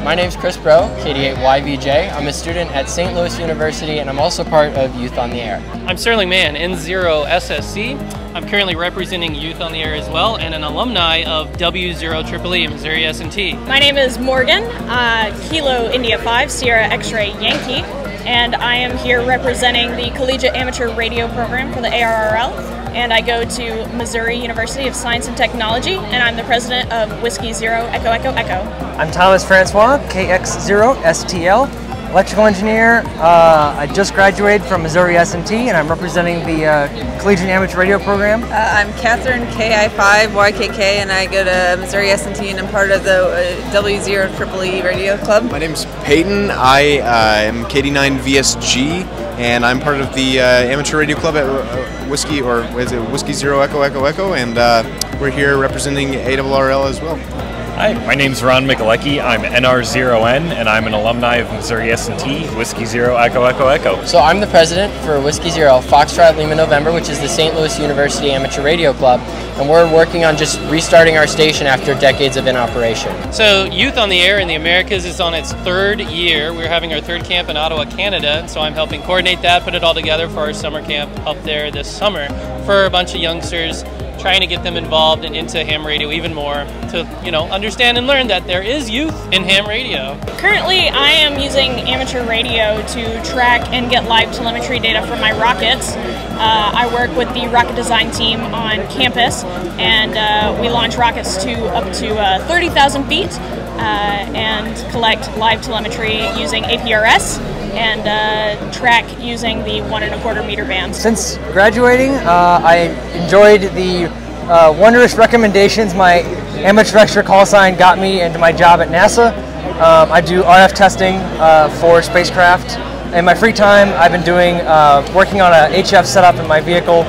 my name is Chris Bro, KD8YVJ. I'm a student at St. Louis University and I'm also part of Youth on the Air. I'm Sterling Mann, N0 SSC. I'm currently representing Youth on the Air as well and an alumni of W0 Missouri S&T. My name is Morgan, uh, Kilo India 5 Sierra X-Ray Yankee, and I am here representing the Collegiate Amateur Radio Program for the ARRL and I go to Missouri University of Science and Technology, and I'm the president of Whiskey Zero Echo Echo Echo. I'm Thomas Francois, KX0STL, electrical engineer. Uh, I just graduated from Missouri S&T, and I'm representing the uh, Collegiate Amateur Radio Program. Uh, I'm Catherine KI5YKK, and I go to Missouri S&T, and I'm part of the uh, W0 Triple E Radio Club. My name is Peyton. I uh, am KD9VSG and I'm part of the uh, amateur radio club at uh, Whiskey, or is it Whiskey Zero Echo Echo Echo, and uh, we're here representing ARRL as well. Hi, my name is Ron Michaleki. I'm NR0N, and I'm an alumni of Missouri S&T, Whiskey Zero Echo Echo Echo. So I'm the president for Whiskey Zero Foxtrot Lima November, which is the St. Louis University Amateur Radio Club, and we're working on just restarting our station after decades of inoperation. So Youth on the Air in the Americas is on its third year. We're having our third camp in Ottawa, Canada, so I'm helping coordinate that, put it all together for our summer camp up there this summer for a bunch of youngsters trying to get them involved and into ham radio even more to you know understand and learn that there is youth in ham radio. Currently, I am using amateur radio to track and get live telemetry data from my rockets. Uh, I work with the rocket design team on campus, and uh, we launch rockets to up to uh, 30,000 feet uh, and collect live telemetry using APRS and uh, track using the one and a quarter meter band. Since graduating, uh, I enjoyed the uh, wondrous recommendations my amateur extra call sign got me into my job at NASA. Um, I do RF testing uh, for spacecraft. In my free time, I've been doing uh, working on a HF setup in my vehicle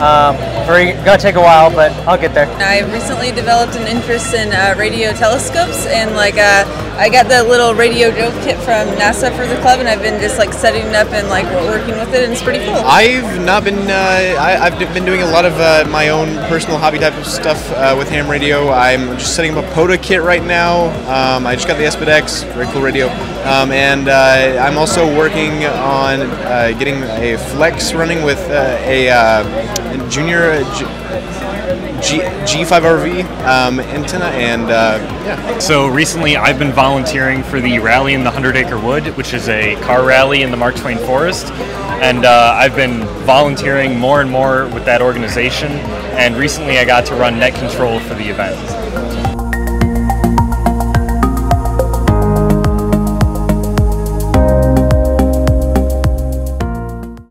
um, very gonna take a while, but I'll get there. I recently developed an interest in uh, radio telescopes, and like uh, I got the little radio JOVE kit from NASA for the club, and I've been just like setting it up and like working with it, and it's pretty cool. I've not been. Uh, I, have been doing a lot of uh, my own personal hobby type of stuff uh, with ham radio. I'm just setting up a POTA kit right now. Um, I just got the SBIT very cool radio, um, and uh, I'm also working on getting a flex running with a junior G, G5RV um, antenna, and uh, yeah. So recently, I've been volunteering for the Rally in the Hundred Acre Wood, which is a car rally in the Mark Twain Forest, and uh, I've been volunteering more and more with that organization. And recently, I got to run net control for the event.